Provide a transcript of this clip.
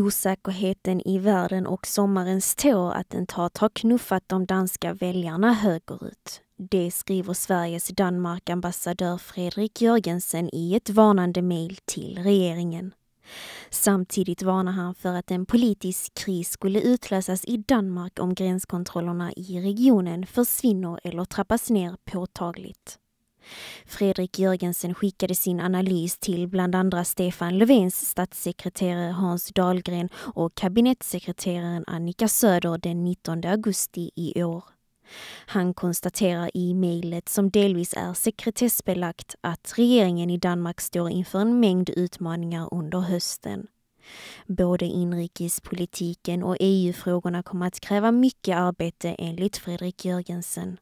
Osäkerheten i världen och sommarens terrorattentat har knuffat de danska väljarna högerut. Det skriver Sveriges Danmark-ambassadör Fredrik Jörgensen i ett varnande mejl till regeringen. Samtidigt varnar han för att en politisk kris skulle utlösas i Danmark om gränskontrollerna i regionen försvinner eller trappas ner påtagligt. Fredrik Jörgensen skickade sin analys till bland andra Stefan Löfvens statssekreterare Hans Dahlgren och kabinettssekreteraren Annika Söder den 19 augusti i år. Han konstaterar i mejlet, som delvis är sekretessbelagt, att regeringen i Danmark står inför en mängd utmaningar under hösten. Både inrikespolitiken och EU-frågorna kommer att kräva mycket arbete enligt Fredrik Jörgensen.